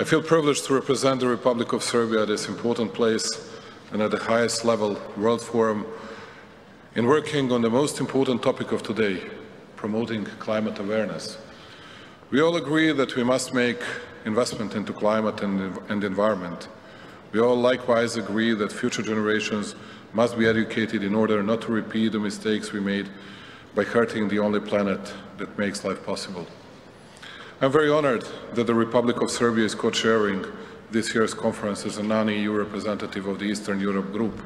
I feel privileged to represent the Republic of Serbia at this important place and at the highest level World Forum in working on the most important topic of today, promoting climate awareness. We all agree that we must make investment into climate and, and environment. We all likewise agree that future generations must be educated in order not to repeat the mistakes we made by hurting the only planet that makes life possible. I'm very honored that the Republic of Serbia is co-chairing this year's conference as a non-EU representative of the Eastern Europe Group.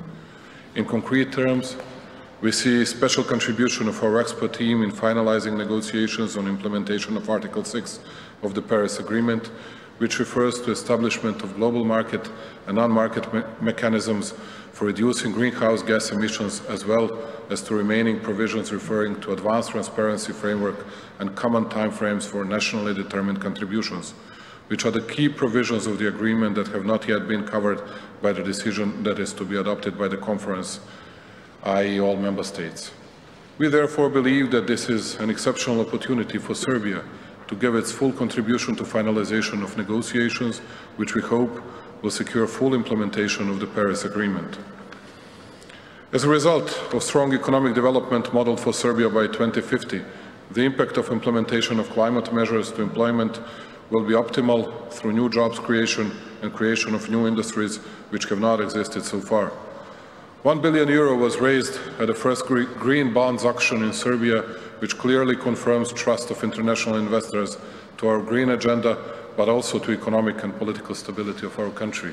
In concrete terms, we see special contribution of our expert team in finalizing negotiations on implementation of Article 6 of the Paris Agreement, which refers to establishment of global market and non-market me mechanisms for reducing greenhouse gas emissions as well as to remaining provisions referring to advanced transparency framework and common timeframes for nationally determined contributions which are the key provisions of the agreement that have not yet been covered by the decision that is to be adopted by the conference, i.e. all member states. We therefore believe that this is an exceptional opportunity for Serbia to give its full contribution to finalization of negotiations, which we hope will secure full implementation of the Paris Agreement. As a result of strong economic development modeled for Serbia by 2050, the impact of implementation of climate measures to employment will be optimal through new jobs creation and creation of new industries which have not existed so far. One billion euro was raised at the first green bonds auction in Serbia, which clearly confirms trust of international investors to our green agenda, but also to economic and political stability of our country.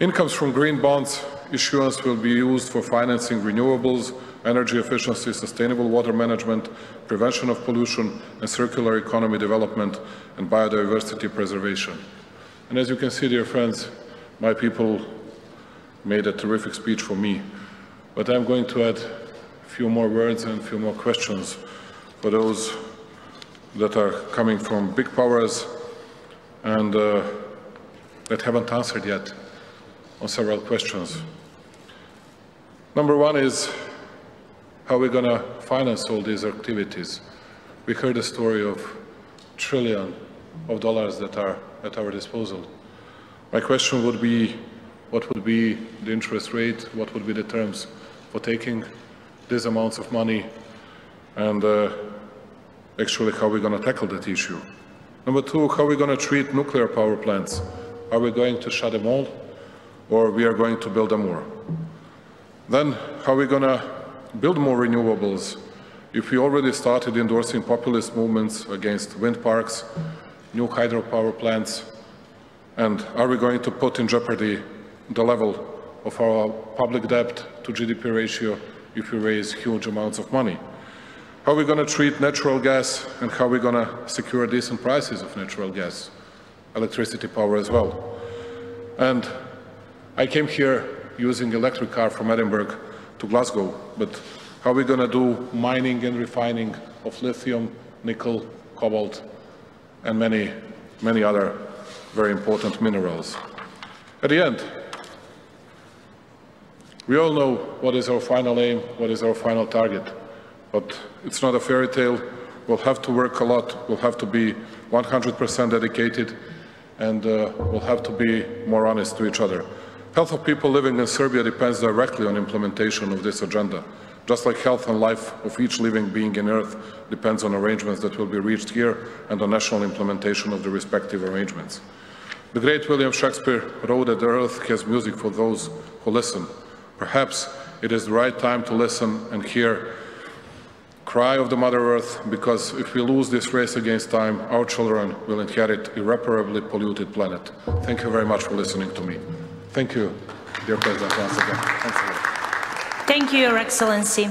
Incomes from green bonds issuance will be used for financing renewables, energy efficiency, sustainable water management, prevention of pollution, and circular economy development and biodiversity preservation. And as you can see, dear friends, my people made a terrific speech for me, but I'm going to add few more words and few more questions for those that are coming from big powers and uh, that haven't answered yet on several questions. Number one is how we're going to finance all these activities. We heard a story of trillion of dollars that are at our disposal. My question would be, what would be the interest rate, what would be the terms for taking these amounts of money, and uh, actually how we're going to tackle that issue. Number two, how are we going to treat nuclear power plants? Are we going to shut them all, or we are going to build them more? Then, how are we going to build more renewables if we already started endorsing populist movements against wind parks, new hydropower plants, and are we going to put in jeopardy the level of our public debt to GDP ratio if we raise huge amounts of money? How are we going to treat natural gas and how are we going to secure decent prices of natural gas, electricity power as well? And I came here using electric car from Edinburgh to Glasgow. But how are we going to do mining and refining of lithium, nickel, cobalt, and many, many other very important minerals? At the end, we all know what is our final aim, what is our final target, but it's not a fairy tale. We'll have to work a lot. We'll have to be 100% dedicated, and uh, we'll have to be more honest to each other. Health of people living in Serbia depends directly on implementation of this agenda, just like health and life of each living being in Earth depends on arrangements that will be reached here and on national implementation of the respective arrangements. The great William Shakespeare wrote that the earth has music for those who listen. Perhaps it is the right time to listen and hear cry of the Mother Earth, because if we lose this race against time, our children will inherit irreparably polluted planet. Thank you very much for listening to me. Thank you, dear President, once again. Thank you, Your Excellency.